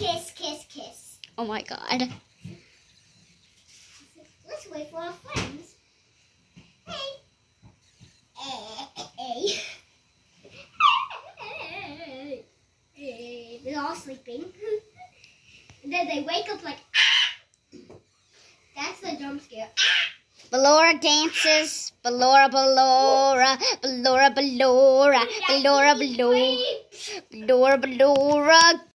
Kiss, kiss, kiss! Oh my god. Let's wait for our friends. Hey. Hey. Hey. Hey. They're all sleeping. and then they wake up like, ah! That's the jump scare. Ballora dances. Ballora, Ballora. Ballora, Ballora. Ballora, Ballora. Ballora, Ballora.